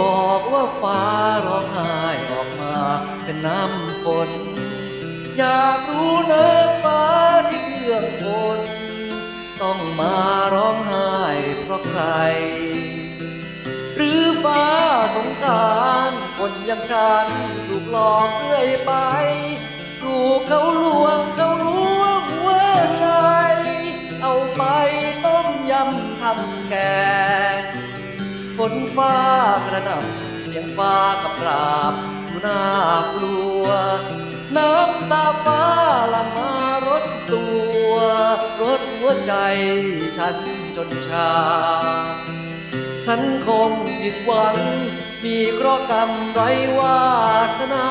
บอกว่าฟ้าร้องไห้ออกมาเป็นน้ำฝนอยากรู้นื้อฟ้าที่เพื่อนคนต้องมาร้องไห้เพราะใคร หรือฟ้าสงสารคนอย่างฉันถูกหลอกเรื่อยไปถูกเขาลวงเขาลวงหัวใจ เอาไปต้มยำทำแกง ฝนฟ้ากระหน่ำเสียงฟ้ากับกราบดูน่ากลัว น้ำตาฟ้าลังมารดตัว รดหัวใจฉันจนชา ฉันคงผิดหวัง มีเคราะห์กรรมไรวาสนา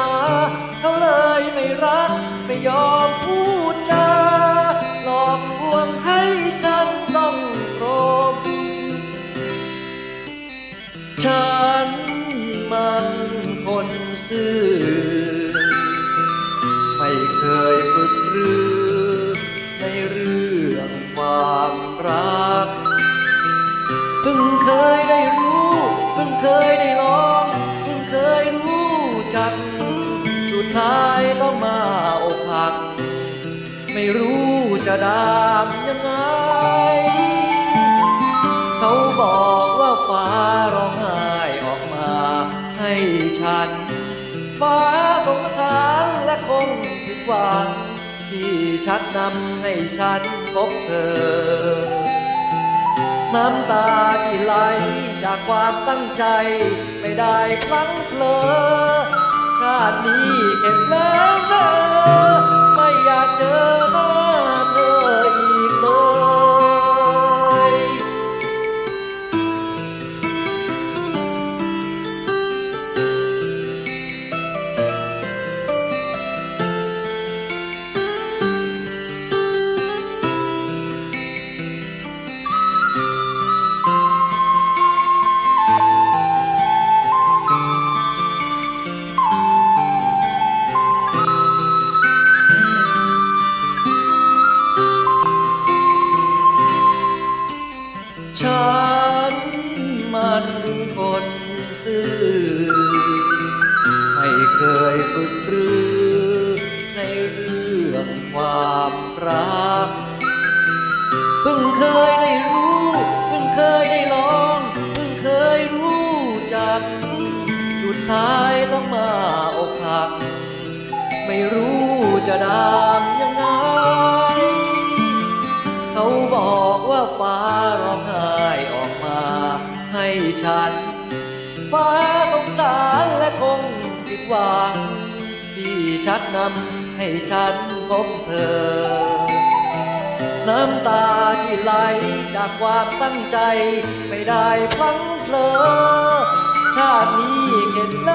เขาเลยไม่รัก ไม่ยอมพูด ฉันมันคนซื่อ ไม่เคยฝึกรือในเรื่องความรักเพิ่งเคยได้รู้เพิ่งเคยได้ลองเพิ่งเคยรู้จัก สุดท้ายต้องมาอกหัก ไม่รู้จะดามยังไง ฟ้าร้องไห้ออกมาให้ฉัน ฟ้าสงสารและคงผิดหวัง ที่ชักนำให้ฉันพบเธอ น้ำตาที่ไหลจากความตั้งใจ ไม่ได้พลั้งเผลอชาตินี้เข็ดแล้วนะไม่อยากเจอ ฉันมันคนซื่อไม่เคยฝึกรือในเรื่องความรัก เพิ่งเคยได้รู้ เพิ่งเคยได้ลอง เพิ่งเคยรู้จัก สุดท้ายต้องมาอกหัก ไม่รู้จะดามยังไง เขาบอกว่าฟ้า ฉัน ฟ้าสงสารและคงผิดหวัง ที่ชักนำให้ฉันพบเธอ น้ำตาที่ไหลจากความตั้งใจ ไม่ได้พลังเผลอชาตินี้เข็ดแล้